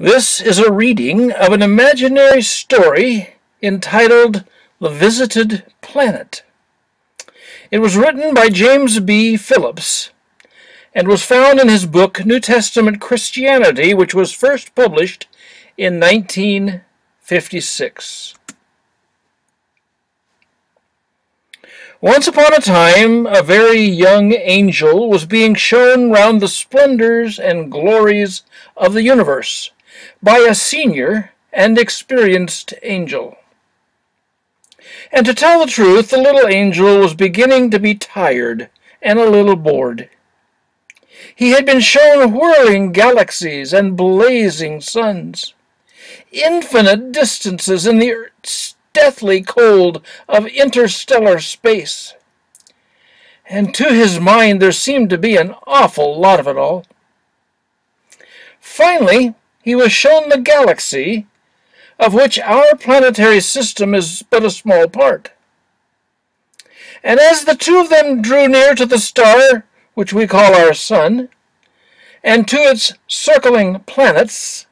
This is a reading of an imaginary story entitled The Visited Planet. It was written by James B. Phillips and was found in his book New Testament Christianity, which was first published in 1956. Once upon a time, a very young angel was being shown round the splendors and glories of the universe by a senior and experienced angel. And to tell the truth, the little angel was beginning to be tired and a little bored. He had been shown whirling galaxies and blazing suns, infinite distances in the Earth's deathly cold of interstellar space. And to his mind there seemed to be an awful lot of it all. Finally, he was shown the galaxy, of which our planetary system is but a small part. And as the two of them drew near to the star which we call our sun, and to its circling planets,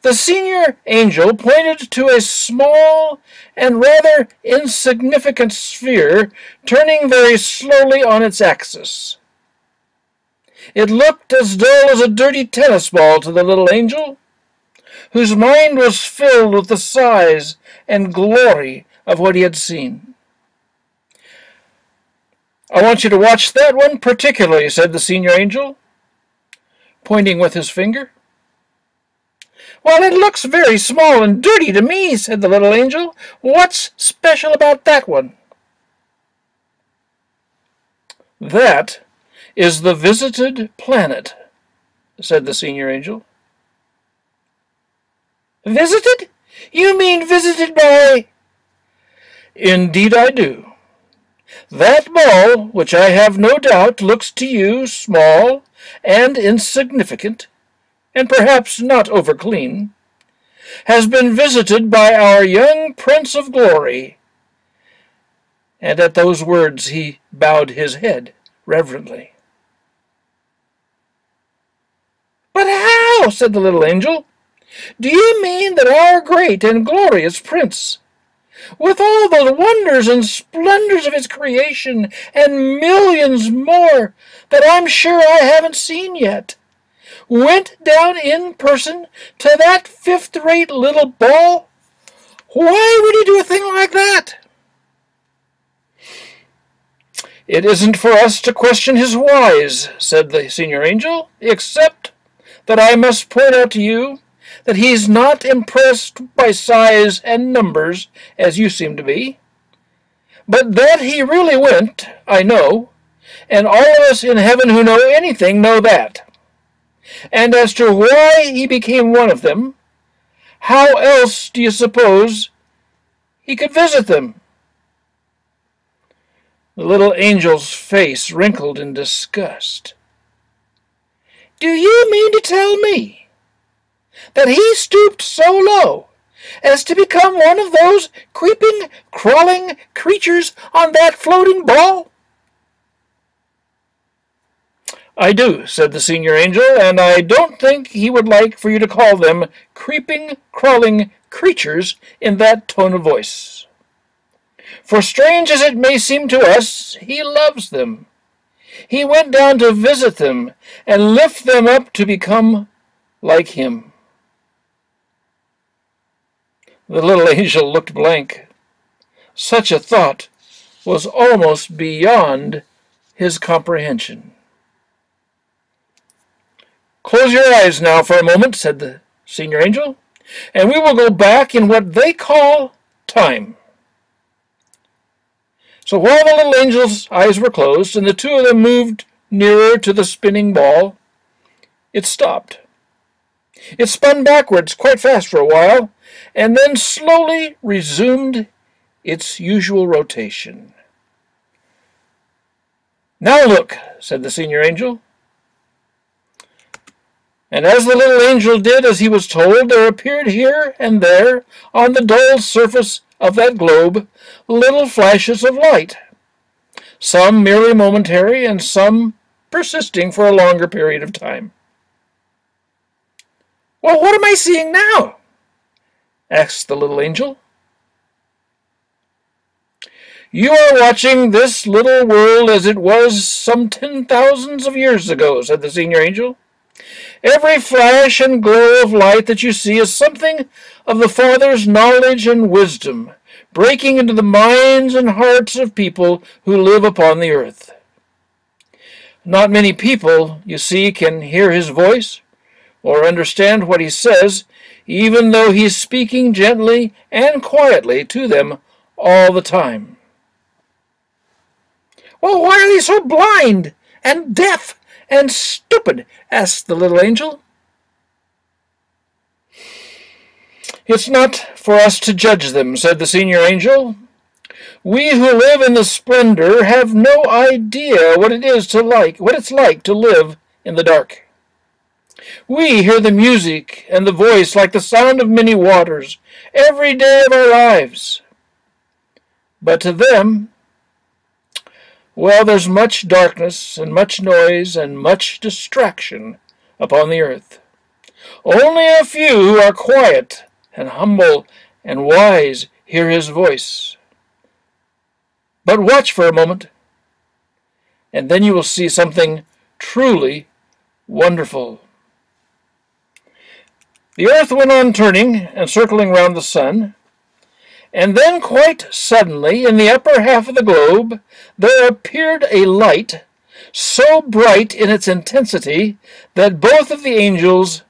the senior angel pointed to a small and rather insignificant sphere turning very slowly on its axis. It looked as dull as a dirty tennis ball to the little angel, whose mind was filled with the size and glory of what he had seen. I want you to watch that one particularly, said the senior angel, pointing with his finger. Well, it looks very small and dirty to me, said the little angel. What's special about that one? That is the visited planet, said the senior angel. Visited? You mean visited by... Indeed I do. That ball, which I have no doubt looks to you small and insignificant, and perhaps not over clean, has been visited by our young Prince of Glory. And at those words he bowed his head reverently. But how? said the little angel. Do you mean that our great and glorious prince, with all the wonders and splendors of his creation and millions more that I'm sure I haven't seen yet, went down in person to that fifth-rate little ball? Why would he do a thing like that? It isn't for us to question his whys, said the senior angel, except that I must point out to you that he's not impressed by size and numbers as you seem to be. But that he really went, I know, and all of us in heaven who know anything know that. And as to why he became one of them, how else do you suppose he could visit them? The little angel's face wrinkled in disgust. Do you mean to tell me that he stooped so low as to become one of those creeping, crawling creatures on that floating ball? I do, said the senior angel, and I don't think he would like for you to call them creeping, crawling creatures in that tone of voice. For strange as it may seem to us, he loves them. He went down to visit them and lift them up to become like him. The little angel looked blank. Such a thought was almost beyond his comprehension. Close your eyes now for a moment, said the senior angel, and we will go back in what they call time. So while the little angel's eyes were closed and the two of them moved nearer to the spinning ball, it stopped. It spun backwards quite fast for a while, and then slowly resumed its usual rotation. Now look, said the senior angel. And as the little angel did as he was told, there appeared here and there on the dull surface of that globe little flashes of light, some merely momentary and some persisting for a longer period of time. Well, what am I seeing now? asked the little angel. You are watching this little world as it was some ten thousands of years ago, said the senior angel. Every flash and glow of light that you see is something of the Father's knowledge and wisdom, breaking into the minds and hearts of people who live upon the earth. Not many people, you see, can hear his voice or understand what he says, even though he's speaking gently and quietly to them all the time. Well, why are they so blind and deaf and stupid? asked the little angel. It's not for us to judge them, said the senior angel. We who live in the splendor have no idea what it is to like, what it's like to live in the dark. We hear the music and the voice like the sound of many waters every day of our lives. But to them, well, there's much darkness and much noise and much distraction upon the earth. Only a few who are quiet and humble and wise hear his voice. But watch for a moment, and then you will see something truly wonderful. The earth went on turning and circling round the sun, and then quite suddenly, in the upper half of the globe, there appeared a light so bright in its intensity that both of the angels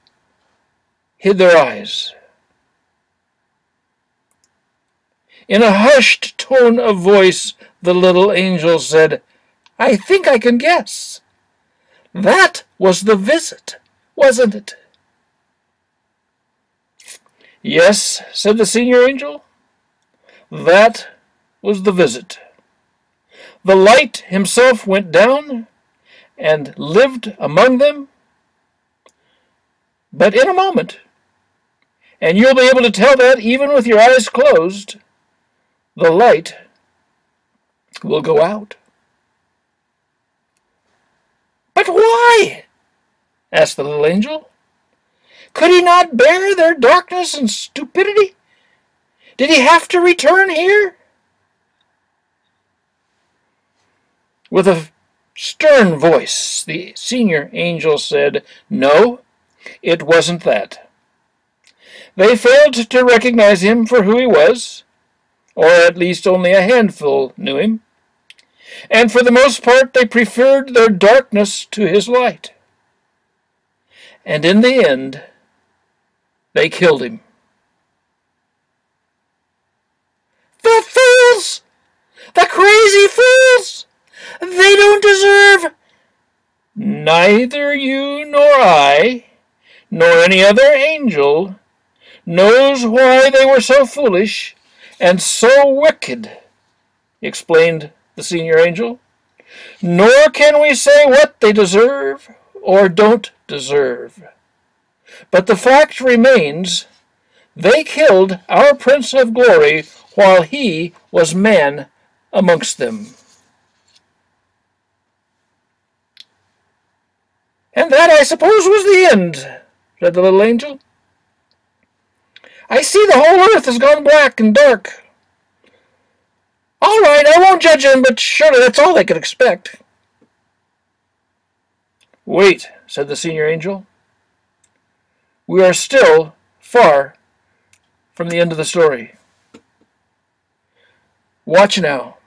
hid their eyes. In a hushed tone of voice, the little angel said, I think I can guess. That was the visit, wasn't it? Yes, said the senior angel. That was the visit. The light himself went down and lived among them. But in a moment, and you'll be able to tell that even with your eyes closed, the light will go out. But why? asked the little angel. Could he not bear their darkness and stupidity? Did he have to return here? With a stern voice, the senior angel said, No, it wasn't that. They failed to recognize him for who he was, or at least only a handful knew him, and for the most part they preferred their darkness to his light. And in the end, they killed him. The fools! The crazy fools! They don't deserve. Neither you nor I, nor any other angel, knows why they were so foolish and so wicked, explained the senior angel. Nor can we say what they deserve or don't deserve. But the fact remains they killed our Prince of Glory while he was man amongst them. And that, I suppose, was the end, said the little angel. I see the whole earth has gone black and dark. All right, I won't judge him, but surely that's all they could expect. Wait, said the senior angel. We are still far from the end of the story. Watch now,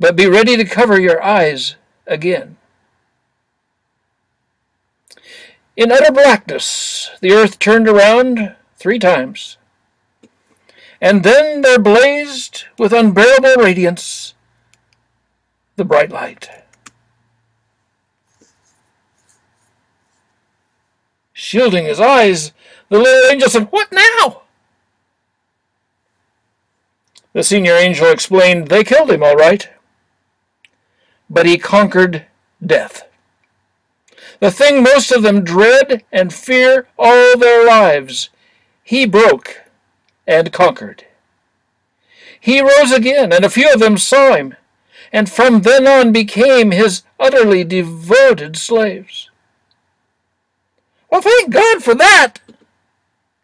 but be ready to cover your eyes again. In utter blackness, the earth turned around three times, and then there blazed with unbearable radiance the bright light. Shielding his eyes, the little angel said, What now? The senior angel explained, They killed him, all right. But he conquered death. The thing most of them dread and fear all their lives, he broke and conquered. He rose again, and a few of them saw him, and from then on became his utterly devoted slaves. Well, thank God for that,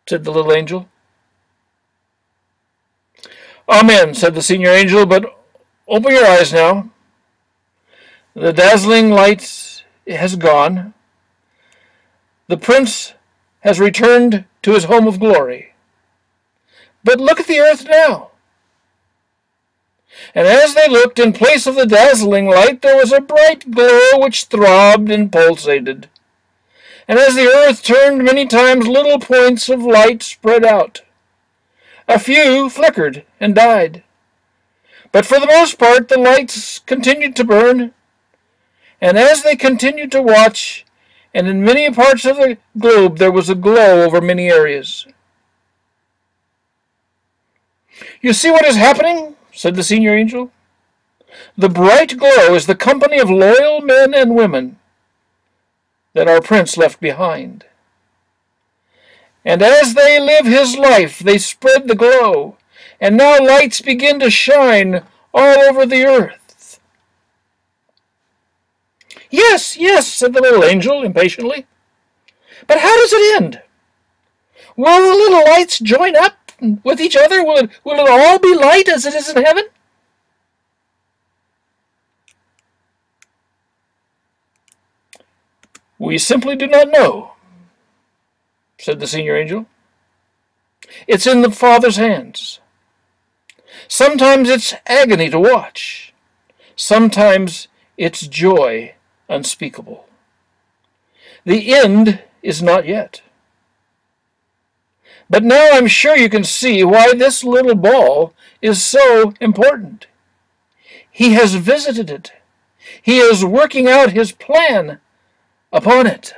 said the little angel. Amen, said the senior angel, but open your eyes now. The dazzling light has gone. The prince has returned to his home of glory. But look at the earth now. And as they looked, in place of the dazzling light, there was a bright glow which throbbed and pulsated. And as the earth turned many times, little points of light spread out. A few flickered and died. But for the most part, the lights continued to burn. And as they continued to watch, and in many parts of the globe there was a glow over many areas. You see what is happening? said the senior angel. The bright glow is the company of loyal men and women that our prince left behind. And as they live his life, they spread the glow, and now lights begin to shine all over the earth. Yes, yes, said the little angel impatiently. But how does it end? Will the little lights join up with each other? Will it, will it all be light as it is in heaven? We simply do not know, said the senior angel. It's in the Father's hands. Sometimes it's agony to watch. Sometimes it's joy unspeakable. The end is not yet. But now I'm sure you can see why this little ball is so important. He has visited it. He is working out his plan upon it.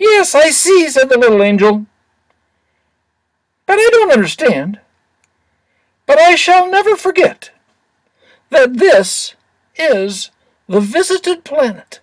Yes, I see, said the little angel. But I don't understand. But I shall never forget that this is the visited planet.